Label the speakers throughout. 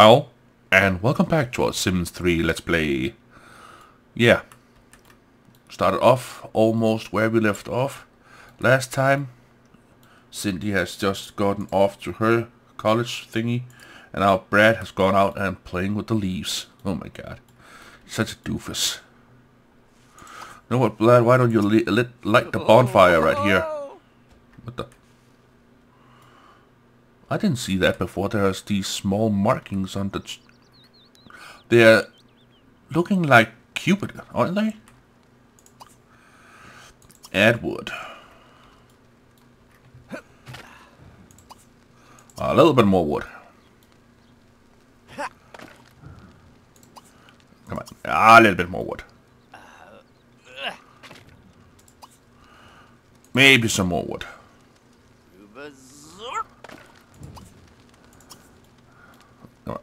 Speaker 1: all, and welcome back to our Sims 3 Let's Play. Yeah, started off almost where we left off last time. Cindy has just gotten off to her college thingy, and now Brad has gone out and playing with the leaves. Oh my god, such a doofus. You know what, Brad, why don't you light the bonfire right here? What the... I didn't see that before. There's these small markings on the... They're looking like Cupid, aren't they? Add wood. A little bit more wood. Come on. A little bit more wood. Maybe some more wood.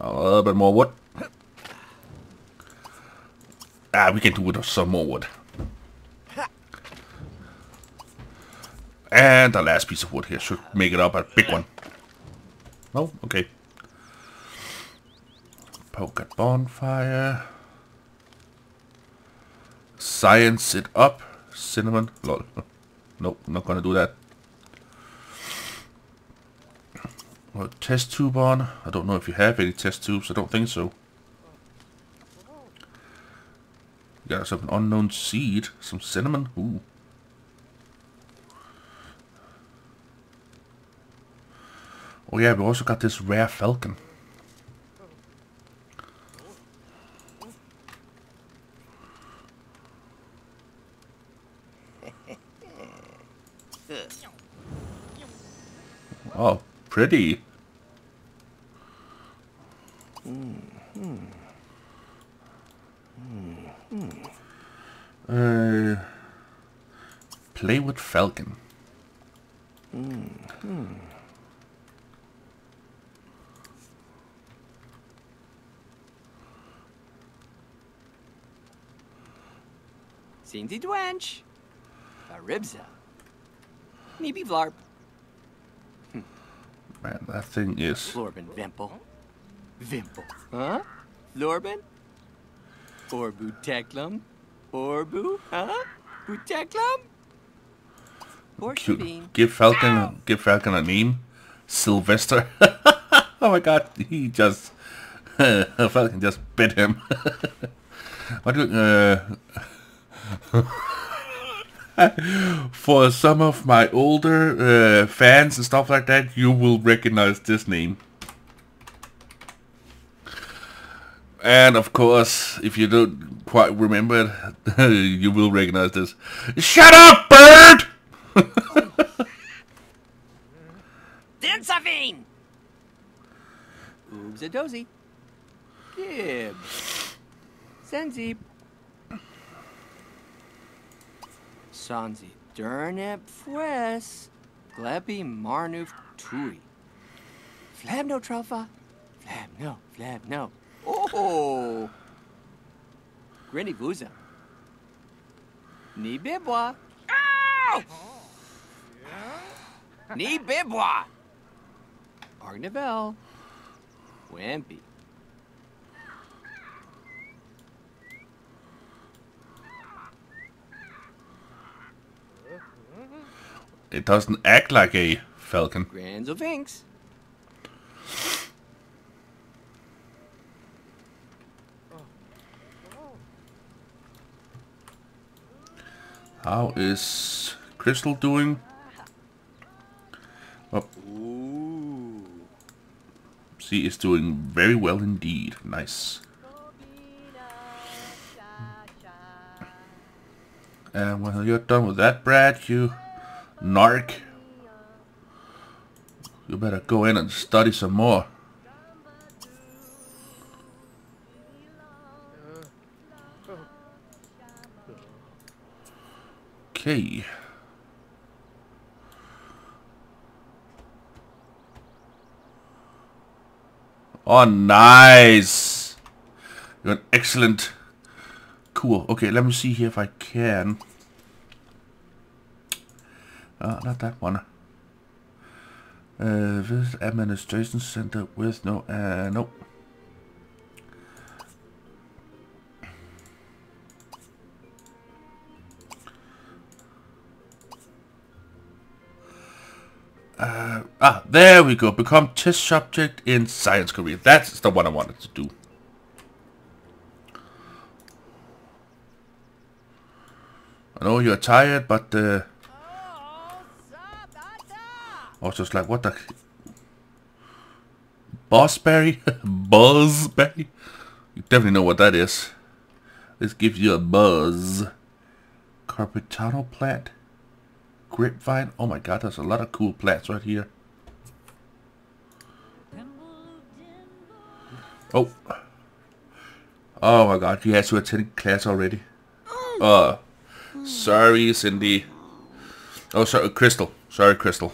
Speaker 1: A little bit more wood. Ah, we can do with some more wood. And the last piece of wood here should make it up a big one. Oh, okay. Poke at bonfire. Science it up. Cinnamon. Lol. Nope, not gonna do that. Well, test tube on. I don't know if you have any test tubes. I don't think so. got ourselves an unknown seed. Some cinnamon. Ooh. Oh yeah, we also got this rare falcon. Oh, pretty. Uh, play with Falcon. Hmm.
Speaker 2: Cindy Dwench. Ribza. Maybe Vlarp.
Speaker 1: Man, that thing is...
Speaker 2: Florben Vimple. Vimple. Huh? Florben? Or Buteklum? Orbu? Huh? Buteklum? Or
Speaker 1: Cute. Give Falcon, give Falcon a name. Sylvester. oh my god, he just... Falcon just bit him. what do... Uh, for some of my older uh, fans and stuff like that, you will recognize this name. And of course, if you don't quite remember it, you will recognize this. Shut up, bird!
Speaker 2: Densavine! Oogs a dozy. Gib. Senzi. Sanzi Durnep Fwes. Glebi Marnuf Tui. Flab no Trelfa. Flab no, flab no. Oh! Grinny Vuza. Ni Bibwa. Ow! Ni Bibwa. Argnavel. Wimpy.
Speaker 1: It doesn't act like a falcon.
Speaker 2: Grands of Inks.
Speaker 1: How is Crystal doing? Oh, she is doing very well indeed. Nice. And when you're done with that, Brad, you narc, you better go in and study some more. Okay. Oh, nice. You're an excellent. Cool. Okay, let me see here if I can. Uh, not that one. Uh, visit administration center with no, uh, nope. Uh, ah, there we go. Become test subject in science career. That's the one I wanted to do. I know you're tired, but uh, I was just like, what the... Bossberry? Buzzberry? You definitely know what that is. This gives you a buzz. Carpetano plant. Grapevine. Oh my god, there's a lot of cool plants right here. Oh. Oh my god, you has to attend class already. Uh, sorry, Cindy. Oh, sorry, Crystal. Sorry, Crystal.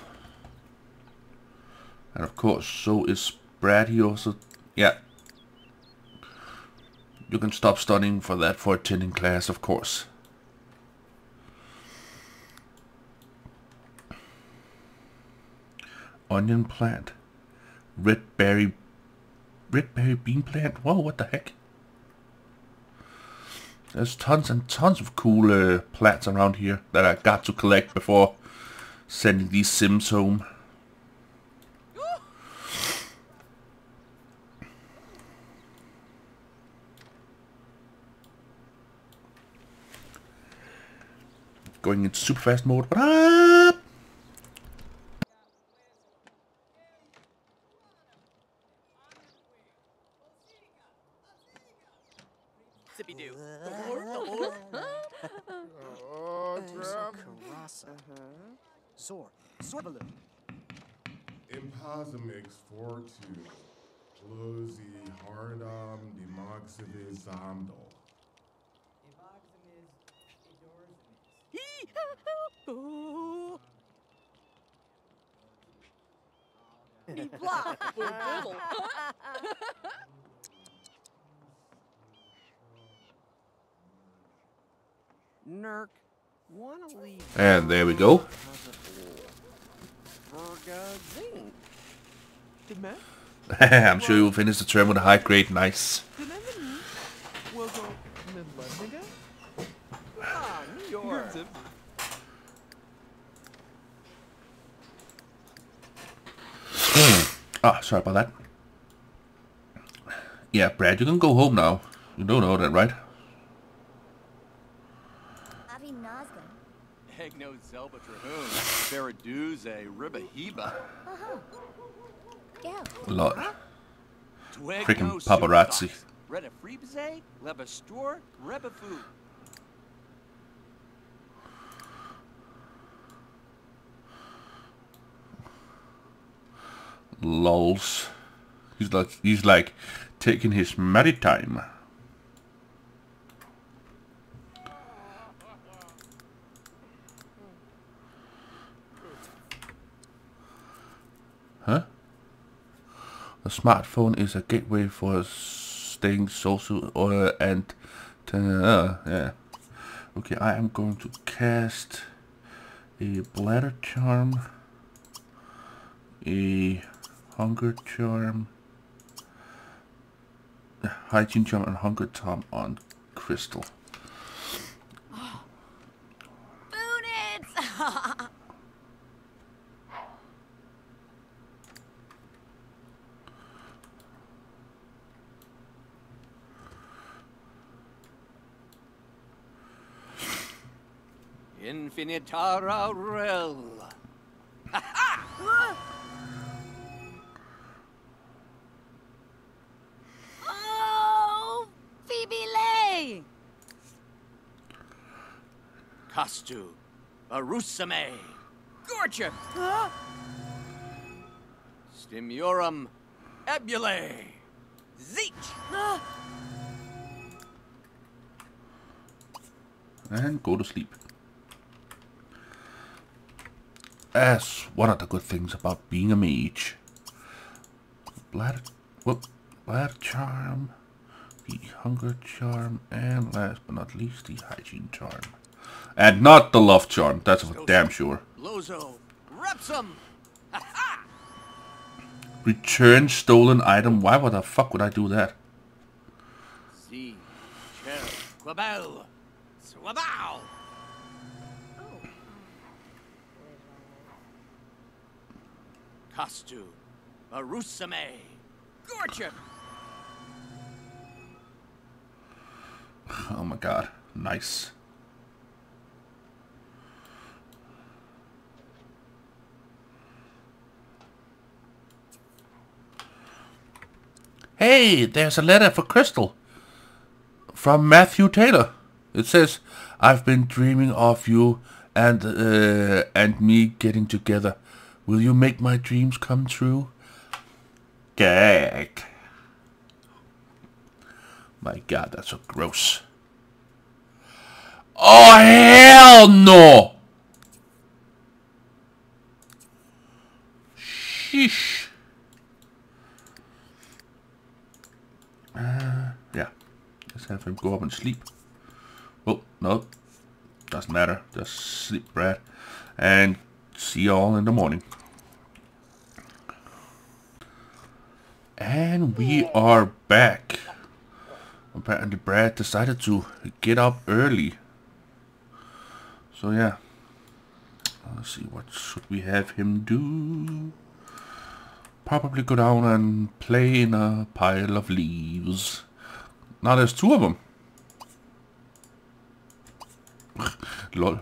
Speaker 1: And of course, so is Brad. He also... Yeah. You can stop studying for that for attending class, of course. Onion plant. Red berry... Red berry bean plant? Whoa, what the heck? There's tons and tons of cool uh, plants around here that I got to collect before sending these sims home. Going into super fast mode.
Speaker 3: Demoxidiz zamdol.
Speaker 2: Nerk. Wanna leave
Speaker 1: And there we go.
Speaker 2: Virga Zing. Demand?
Speaker 1: I'm sure you'll finish the term with a high grade. Nice.
Speaker 2: Demand? We'll go Midlandiga? Ah, New York.
Speaker 1: Ah, sorry about that. Yeah, Brad, you can go home now. You don't know that, right?
Speaker 4: Avi
Speaker 2: Egno Zelba Trahoon. Faraduze Ribahiba.
Speaker 4: Yeah.
Speaker 1: A lot.
Speaker 2: Twig
Speaker 1: Freaking paparazzi.
Speaker 2: Reda Freebze, Lebastor, Rebafu.
Speaker 1: Lols. He's like he's like taking his merry time. Huh? A smartphone is a gateway for staying social or and uh, yeah. Okay, I am going to cast a bladder charm a hunger charm, hygiene charm, and hunger charm on crystal.
Speaker 4: Boonits!
Speaker 2: Infinitara Rel. Arusame. Gorcha. Stimiorum. Ebule. Zeech.
Speaker 1: And go to sleep. That's one of the good things about being a mage. Bladder, whoop, bladder charm, the hunger charm, and last but not least, the hygiene charm. And not the love charm, that's for damn sure.
Speaker 2: Lozo. Repsum.
Speaker 1: Return stolen item, why would the fuck would I do that?
Speaker 2: Z. Cher. Quabel. Swabow. costume. Arusame. Gorgeous.
Speaker 1: Oh my god. Nice. Hey, there's a letter for Crystal. From Matthew Taylor. It says, I've been dreaming of you and uh, and me getting together. Will you make my dreams come true? Gag. My god, that's so gross. Oh, hell no! Sheesh. Uh, yeah. Let's have him go up and sleep. Oh, no. Doesn't matter. Just sleep, Brad. And see you all in the morning. And we are back. Apparently Brad decided to get up early. So yeah. Let's see, what should we have him do? Probably go down and play in a pile of leaves. Now there's two of them. Lol.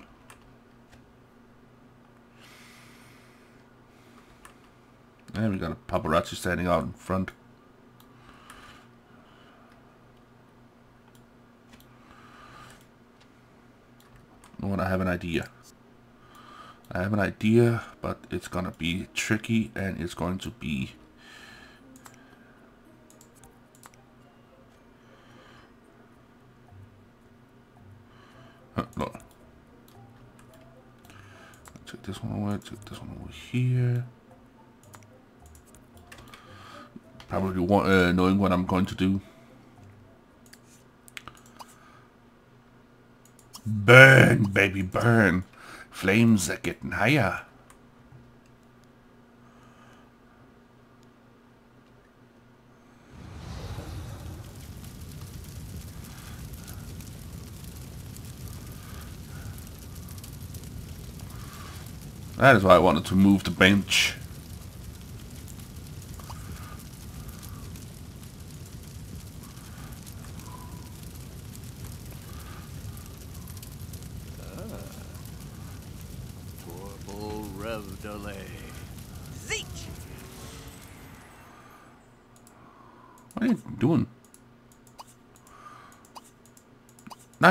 Speaker 1: And we got a paparazzi standing out in front. I have an idea. I have an idea, but it's gonna be tricky and it's going to be Uh, no. Take this one away, take this one over here. Probably want, uh, knowing what I'm going to do. Burn, baby, burn. Flames are getting higher. That is why I wanted to move the bench.
Speaker 2: Torbo Revdale. Zeech!
Speaker 1: What are you doing?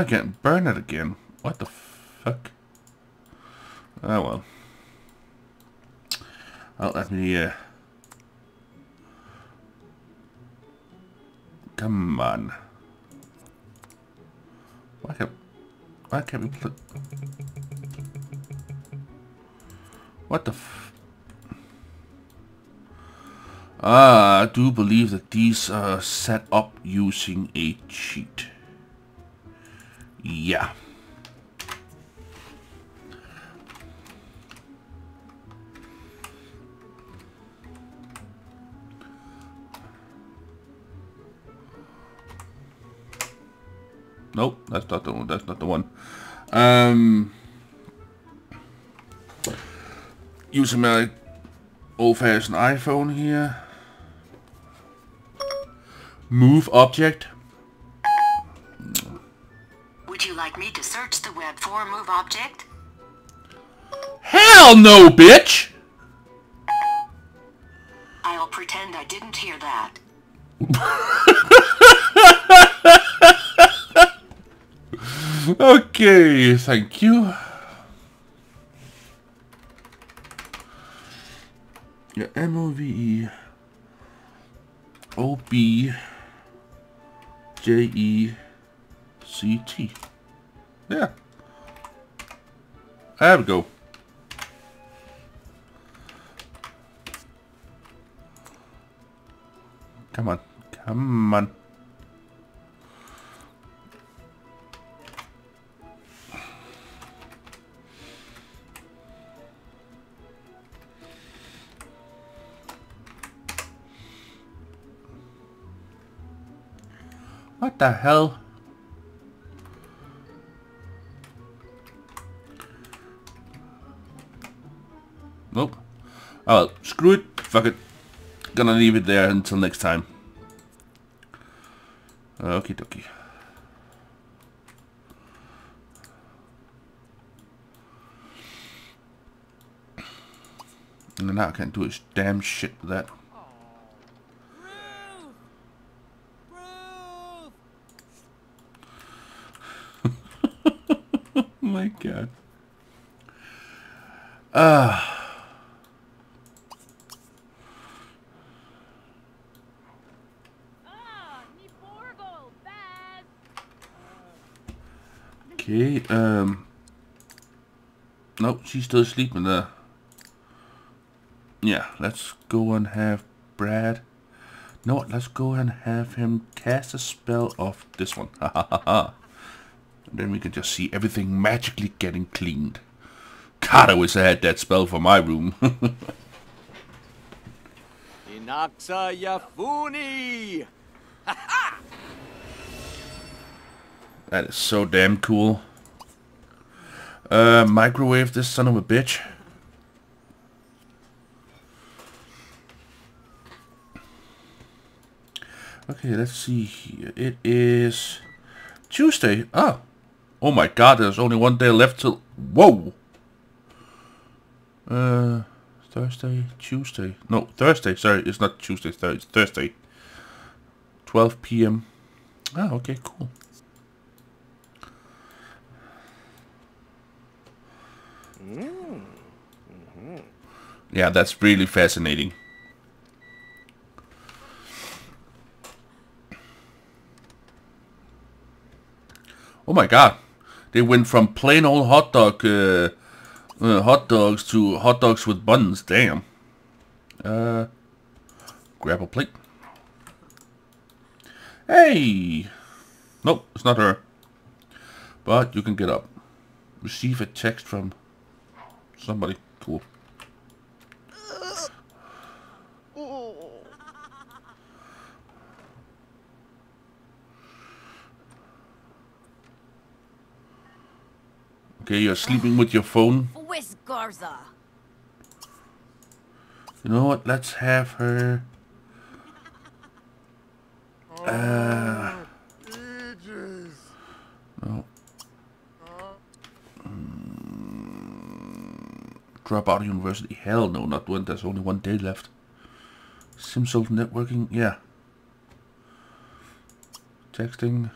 Speaker 1: Now I can't burn it again. What the fuck? Oh well. Oh, let me, uh... Come on. Why can't... Why can't we. What the f... Ah, I do believe that these are set up using a cheat. Yeah. Nope, that's not the one. That's not the one. Um, using my old-fashioned iPhone here. Move object.
Speaker 5: Search the web for a move object?
Speaker 1: Hell no, bitch!
Speaker 5: I'll pretend I didn't hear that.
Speaker 1: Okay, thank you. Yeah, M O V E O B J E C T. Yeah. There we go. Come on. Come on. What the hell? Oh, well, screw it. fuck it. Gonna leave it there until next time. Okie dokie. And now I can't do his damn shit with that. oh my god. Ah. Um... No, she's still sleeping there. Yeah, let's go and have Brad... No, let's go and have him cast a spell off this one. Ha ha ha ha. And then we can just see everything magically getting cleaned. God, I wish I had that spell for my room.
Speaker 2: Inaxa Yafuni!
Speaker 1: that is so damn cool. Uh, microwave this son of a bitch. Okay, let's see here. It is Tuesday. Oh. Oh my god, there's only one day left till... Whoa! Uh, Thursday, Tuesday. No, Thursday. Sorry, it's not Tuesday. It's Thursday. 12 p.m. Ah, okay, cool. Yeah, that's really fascinating. Oh my god. They went from plain old hot dog uh, uh, hot dogs to hot dogs with buns. Damn. Uh, grab a plate. Hey! Nope, it's not her. But you can get up. Receive a text from somebody. Cool. Okay, you're sleeping with your phone.
Speaker 4: Whiz Garza.
Speaker 1: You know what? Let's have her. Uh,
Speaker 3: Aegis.
Speaker 1: no. Drop out of university? Hell no, not when there's only one day left. Simsol networking? Yeah. Texting.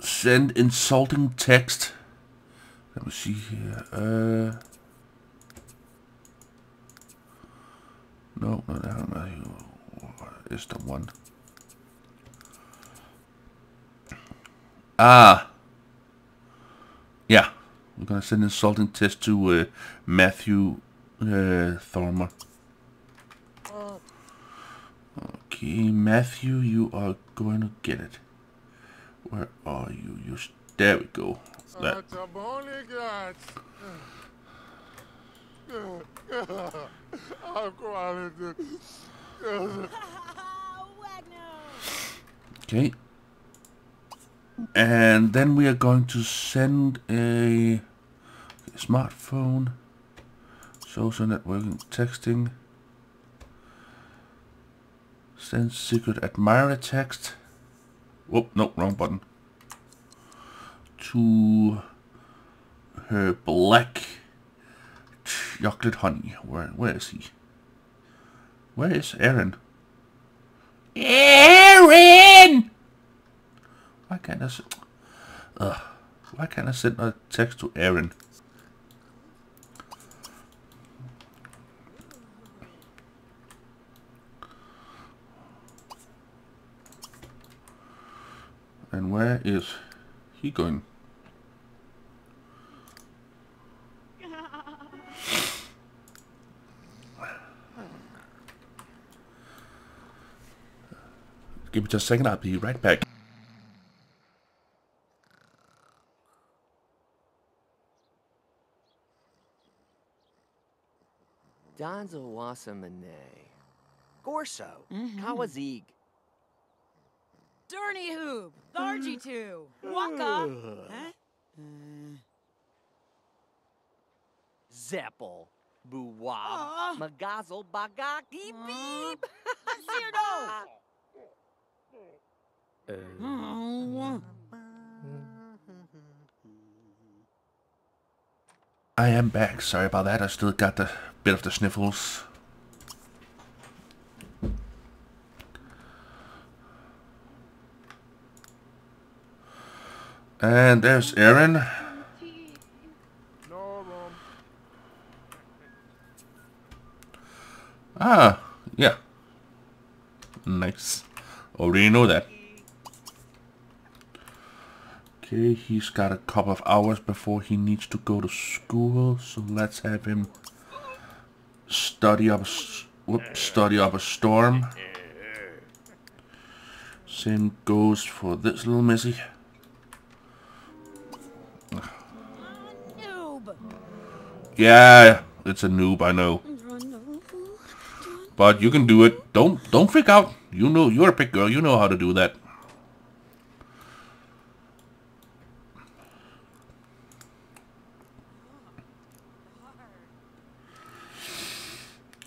Speaker 1: Send insulting text. Let me see here. Uh, no, no, no, no. Is the one. Ah. Yeah. We're gonna send insulting text to uh, Matthew uh, Thormer. Okay, Matthew, you are going to get it. Where are you? You there we go. That.
Speaker 3: I'm.
Speaker 1: Okay. And then we are going to send a smartphone, social networking, texting, send secret admirer text. Whoop, no, wrong button. To her black chocolate honey. Where, where is he? Where is Aaron? Aaron! Why can't I Ugh. Why can't I send a text to Aaron? And where is he going? Give me just a second, I'll be right back.
Speaker 2: Donzo Wasamane. Gorso. Mm-hmm. Kawazig.
Speaker 4: Dirty Hoob. Thargy hmm. 2. Waka. huh?
Speaker 2: Zeppel. Buwab.
Speaker 4: Aw.
Speaker 2: Magazzle bagaki beep.
Speaker 4: Zero. Oh.
Speaker 1: I am back. Sorry about that. I still got a bit of the sniffles. And there's Aaron. Ah, yeah. Nice. Already know that. Okay, he's got a couple of hours before he needs to go to school, so let's have him study up a study up a storm. Same goes for this little missy. Yeah, it's a noob, I know. But you can do it. Don't don't freak out. You know you're a big girl. You know how to do that.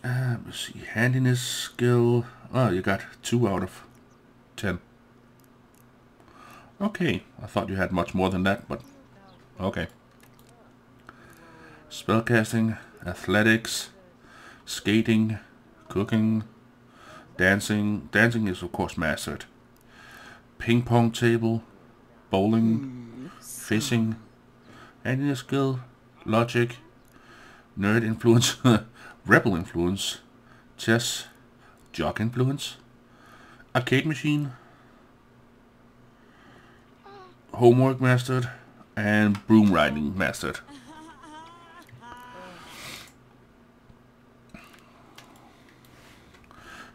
Speaker 1: Uh, let's see. Handiness skill. Oh, you got two out of ten. Okay, I thought you had much more than that, but okay. Spellcasting, athletics, skating, cooking, dancing. Dancing is of course mastered. Ping pong table, bowling, fishing, handiness skill, logic, nerd influence, rebel influence, chess, jock influence, arcade machine, homework mastered, and broom riding mastered.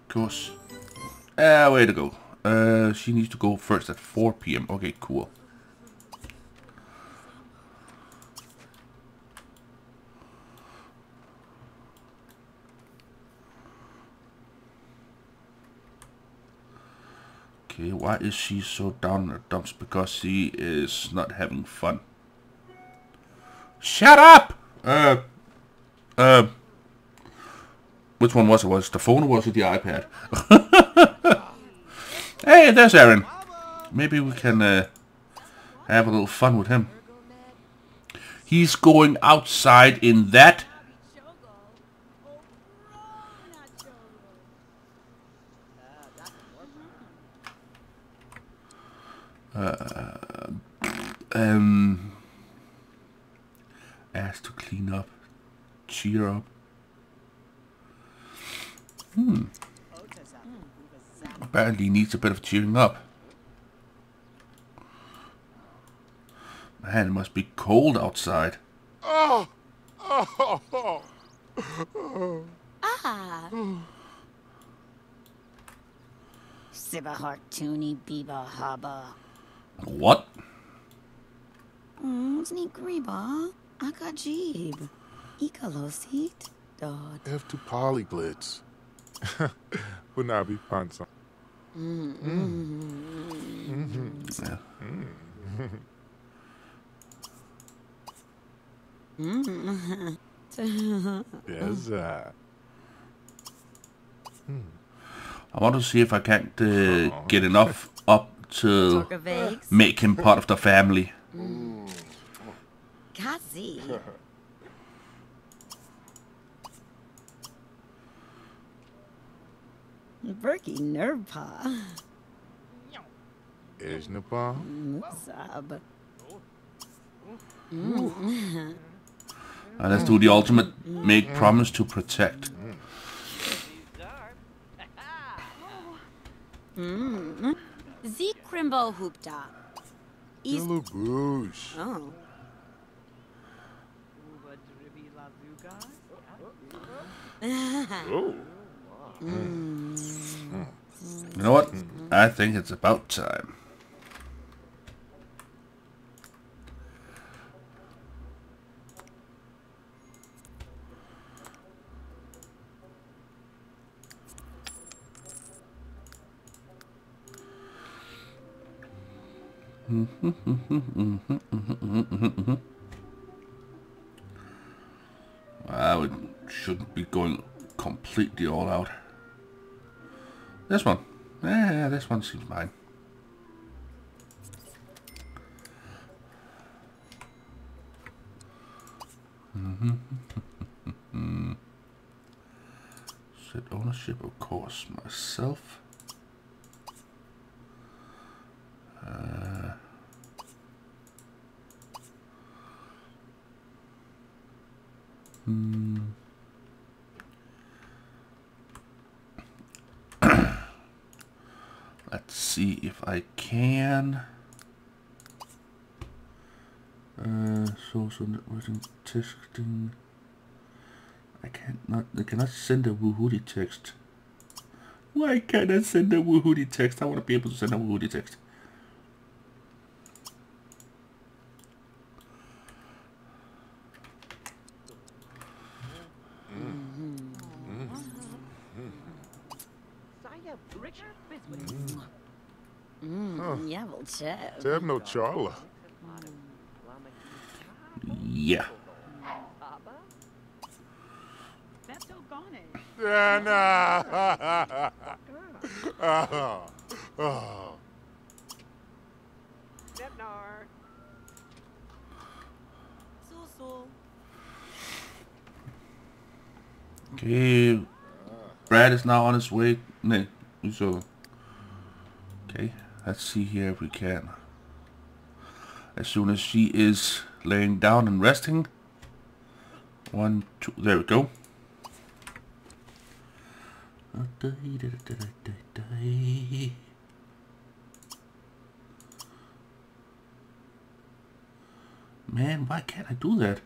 Speaker 1: Course. Ah, way to go. Uh, she needs to go first at 4 p.m. Okay, cool. Okay, why is she so down in the dumps? Because she is not having fun. Shut up! Uh, uh, which one was it? Was it the phone or was it the iPad? hey, there's Aaron. Maybe we can uh, have a little fun with him. He's going outside in that. Uh, um, asked to clean up, cheer up. Apparently needs a bit of cheering up. Man, it must be cold outside.
Speaker 3: Oh! Oh!
Speaker 4: Ah.
Speaker 6: sibahartuny Biba Haba.
Speaker 1: What?
Speaker 6: Mzni Griba. Akajib. Ikalosit. Dod.
Speaker 3: F to polyglits. Would not be fun. Son.
Speaker 1: Yeah.
Speaker 3: Yes, uh,
Speaker 1: I want to see if I can't uh, get enough up to
Speaker 6: Talk of eggs.
Speaker 1: make him part of the family.
Speaker 6: Kazi. Berkey Nerpa.
Speaker 3: Isnapa.
Speaker 6: Musab.
Speaker 1: Uh, mm. let's do the ultimate make mm. promise to protect. Mm.
Speaker 6: Z Crimbo Hoopta. Is
Speaker 3: Hello, Boosh.
Speaker 6: oh.
Speaker 3: Oh.
Speaker 1: You know what? I think it's about time. I would, shouldn't be going completely all out. This one. Yeah, this one seems fine. Set ownership, of course, myself. Uh, hmm. Let's see if I can. Uh, social networking testing. I can't not. I cannot send a Woohooty text. Why can't I send a Woohooty text? I want to be able to send a Woohooty text.
Speaker 6: Javelchev.
Speaker 3: Temno Charla.
Speaker 1: Yeah.
Speaker 3: Anna! oh. Oh.
Speaker 1: Okay. Brad is now on his way. No, so. Okay, let's see here if we can. As soon as she is laying down and resting. One, two, there we go. Man, why can't I do that?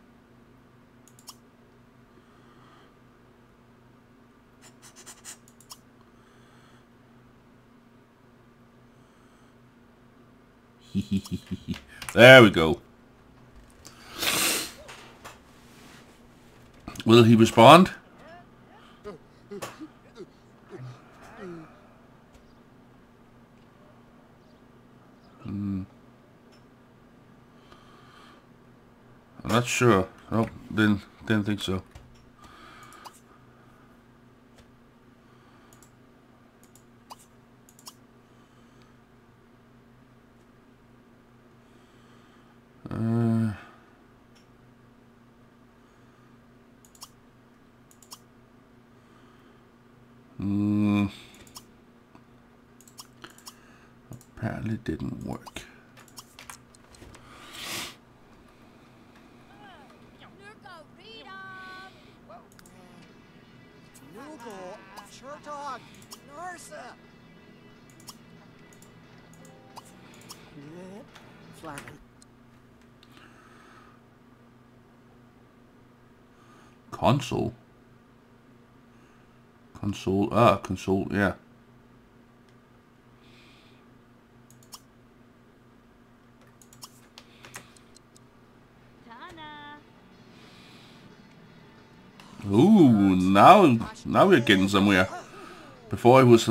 Speaker 1: there we go. Will he respond? Hmm. I'm not sure. Nope, didn't didn't think so. Console. Console. Ah, console. Yeah. Ooh, now now we're getting somewhere. Before it was...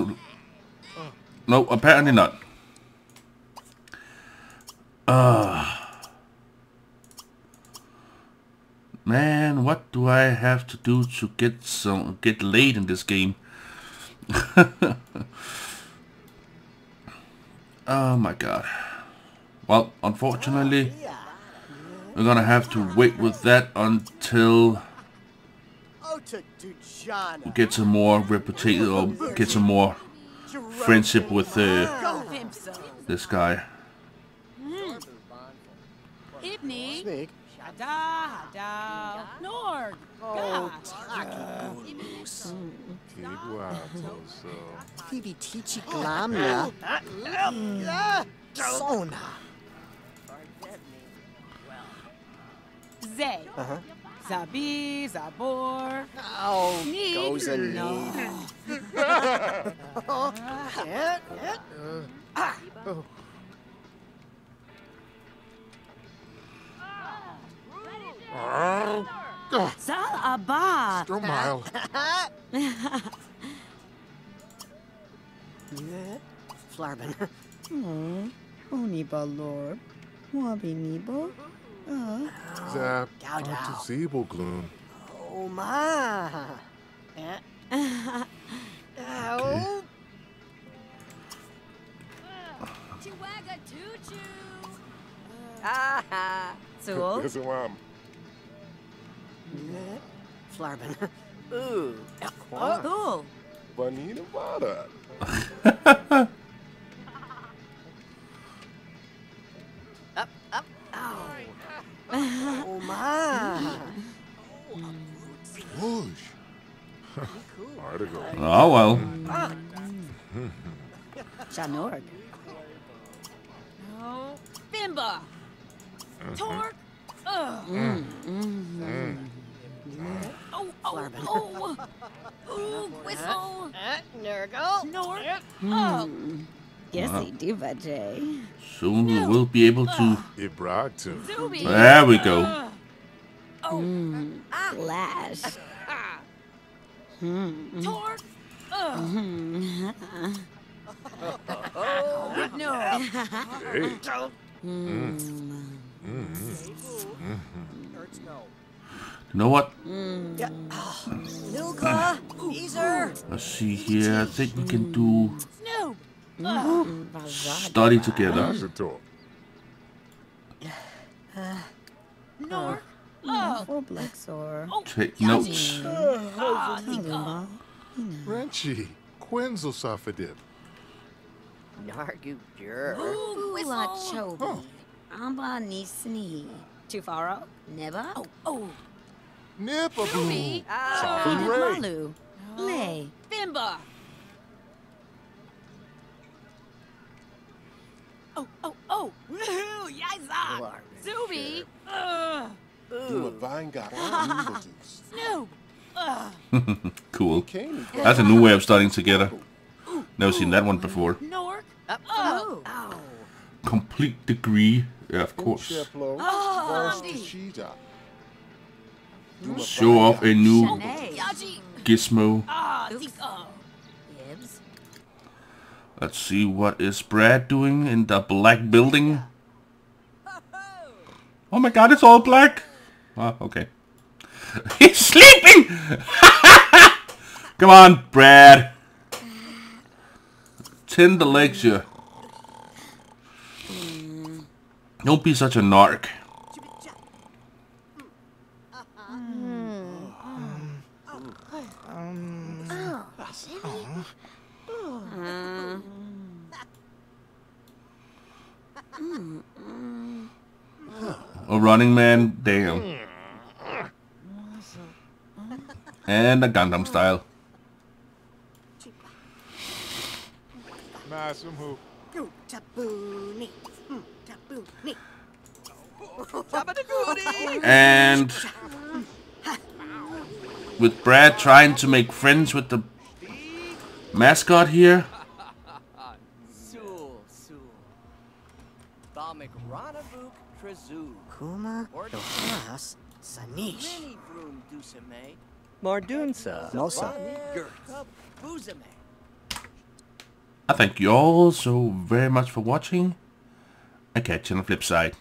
Speaker 1: No, apparently not. Ah. Man, what do I have to do to get some get laid in this game? oh my god. Well, unfortunately, we're gonna have to wait with that until we get some more reputation or get some more friendship with uh, this guy.
Speaker 7: Smig.
Speaker 4: Hada, hada. Nord.
Speaker 7: Oh,
Speaker 4: Gah.
Speaker 3: Iguatoso.
Speaker 7: Phoebe Tichi Glamna. Mm. Sona.
Speaker 4: Zay.
Speaker 7: Uh-huh.
Speaker 4: Zabi, Zabor.
Speaker 7: Oh,
Speaker 4: Need.
Speaker 7: goes a knee.
Speaker 3: Oh.
Speaker 6: Sal Abba.
Speaker 3: Stromile.
Speaker 7: Yeah.
Speaker 6: Oh, Oniba Lord. Wabi Nibo. Uh,
Speaker 3: Zap.
Speaker 7: Gaudow.
Speaker 3: Onto Zeebel Gloom.
Speaker 7: Oh my. Eh. Ow.
Speaker 4: Chihuahua choo-choo.
Speaker 7: Ah.
Speaker 6: Zool.
Speaker 3: Listen, Mom.
Speaker 7: Flarben. Ooh.
Speaker 6: Oh, Cool.
Speaker 3: Bonita Vada.
Speaker 7: Up, up. Ow. Oh my.
Speaker 3: Whoosh. Article.
Speaker 1: Oh well.
Speaker 6: Janorg.
Speaker 4: No. Bimba. Torque. Mm-hmm. Ugh. Oh, oh, oh. Ooh, whistle.
Speaker 7: Eh, Nurgle.
Speaker 4: Snort. Hmm. Oh,
Speaker 6: Yes, they do, Vajay.
Speaker 1: Soon we will be able to... Ah.
Speaker 3: Ibragton.
Speaker 4: Zuby.
Speaker 1: There we go.
Speaker 4: Ugh. Oh, hmm. ah.
Speaker 6: Flash. Hmm.
Speaker 4: torque. Ugh. No.
Speaker 3: Hey.
Speaker 1: You know what?
Speaker 7: Nuka. Easer.
Speaker 1: Let's see here. I think we can do
Speaker 4: Snoop.
Speaker 1: study together.
Speaker 3: Positor.
Speaker 4: Oh, oh.
Speaker 6: For Blexor.
Speaker 1: Oh, Take notes.
Speaker 6: Lumba.
Speaker 3: Renchi. Quenzel Safadip.
Speaker 7: Nargu jerk.
Speaker 4: ooh,
Speaker 6: Ula. Chobi. Amba Nisni. Tufaro. Neba.
Speaker 4: Oh, oh.
Speaker 3: Nipaboo.
Speaker 7: Ah.
Speaker 3: Safad Ray.
Speaker 6: Malu. Lay.
Speaker 4: Bimba. Oh, oh, oh. Woohoo, yiza.
Speaker 7: Flarben.
Speaker 4: Zuby. Ugh.
Speaker 7: Ooh.
Speaker 4: Snoop. Ugh.
Speaker 1: Cool. That's a new way of studying together. Never seen that one before.
Speaker 4: Nork. Oh.
Speaker 1: Complete degree. Yeah, of course.
Speaker 4: Oh,
Speaker 1: Show off a new gizmo.
Speaker 4: Oh.
Speaker 1: Let's see what is Brad doing in the black building. Oh my god, it's all black. Ah, okay. He's sleeping! Come on, Brad. Tend the lecture. Don't be such a narc. A running man, damn. And a Gangnam style.
Speaker 3: Massum who.
Speaker 7: Ooh, Tabooni. Tabooni.
Speaker 1: And with Brad trying to make friends with the mascot here.
Speaker 2: Sul, Sul. Thamik Ranavuk Trezoo.
Speaker 7: Kuma. Dohas. Sanish.
Speaker 2: Mini Vroom Dusame.
Speaker 7: Mardunsa. Mosa.
Speaker 2: Gurka
Speaker 1: I thank you all so very much for watching. I catch you on the flip side.